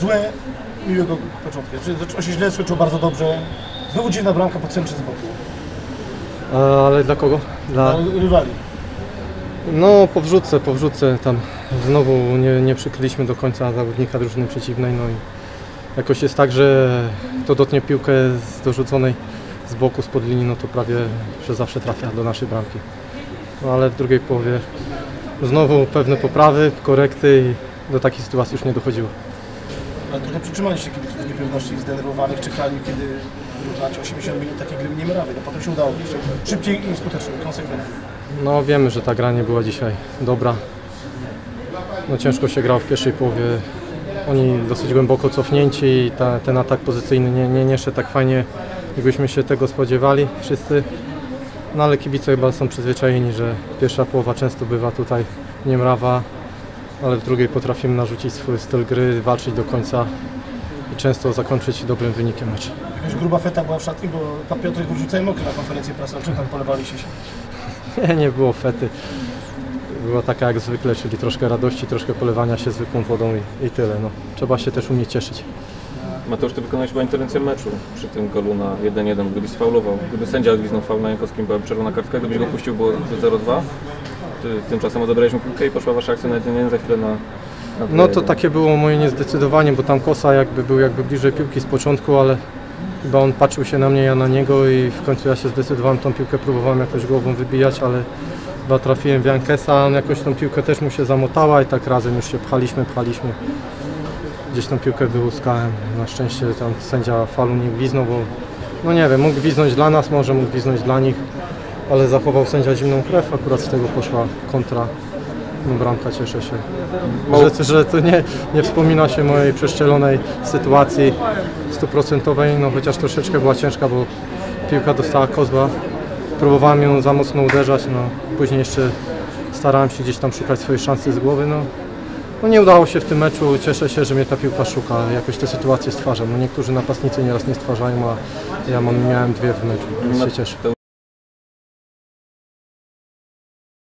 złe, miłego początku. Zaczęło się źle, skończyło bardzo dobrze. Znowu dziwna bramka po centrze z boku. Ale dla kogo? Dla... Rywali. No, po wrzutce, po wrzutce tam znowu nie, nie przykryliśmy do końca zawodnika drużyny przeciwnej, no i jakoś jest tak, że to dotknie piłkę z dorzuconej z boku, spod linii, no to prawie, że zawsze trafia do naszej bramki. No ale w drugiej połowie znowu pewne poprawy, korekty i do takiej sytuacji już nie dochodziło. Trochę przytrzymaliście kibiców niepewności, zdenerwowanych, czekali, kiedy wyrównacie 80 minut takiej gry nie ma rady. No potem się udało jeszcze szybciej i skutecznie, konsekwentnie. No wiemy, że ta gra nie była dzisiaj dobra. No ciężko się grało w pierwszej połowie. Oni dosyć głęboko cofnięci i ta, ten atak pozycyjny nie, nie, nie szedł tak fajnie, jakbyśmy się tego spodziewali wszyscy. No ale kibice chyba są przyzwyczajeni, że pierwsza połowa często bywa tutaj niemrawa, ale w drugiej potrafimy narzucić swój styl gry, walczyć do końca i często zakończyć dobrym wynikiem meczu. Jakaś gruba feta była w szatni, bo pan Piotrek wrócił cały mokry na konferencję prasową. Czym tam polewaliście się? Nie, nie było fety. Była taka jak zwykle, czyli troszkę radości, troszkę polewania się zwykłą wodą i, i tyle. No. Trzeba się też umieć cieszyć. Mateusz, ty wykonałeś chyba interwencję meczu przy tym golu na 1-1, gdybyś sfaulował. Gdyby sędzia gwiznął faul na Jankowskim, była czerwona kartka, gdybyś go puścił, było 0-2. Ty, tymczasem odebrałeś mu piłkę i poszła wasza akcja na 1-1, za chwilę na, na No to 2-1. takie było moje niezdecydowanie, bo tam Kosa jakby był jakby bliżej piłki z początku, ale chyba on patrzył się na mnie, ja na niego i w końcu ja się zdecydowałem tą piłkę, próbowałem jakoś głową wybijać, ale chyba trafiłem w Jankesa, on jakoś tą piłkę też mu się zamotała i tak razem już się pchaliśmy, pchaliśmy. Gdzieś tą piłkę wyłuskałem. Na szczęście tam sędzia falu nie gwiznął, bo no nie wiem, mógł gwiznąć dla nas, może mógł gwiznąć dla nich, ale zachował sędzia zimną krew, akurat z tego poszła kontra. No bramka, cieszę się. Że, że to nie, nie wspomina się mojej przeszczelonej sytuacji stuprocentowej, no chociaż troszeczkę była ciężka, bo piłka dostała kozła. Próbowałem ją za mocno uderzać, no później jeszcze starałem się gdzieś tam szukać swojej szansy z głowy, no. No nie udało się w tym meczu, cieszę się, że mnie ta piłka szuka, jakoś te sytuacje stwarzam. No niektórzy napastnicy nieraz nie stwarzają, a ja mam, miałem dwie w meczu, więc się cieszę.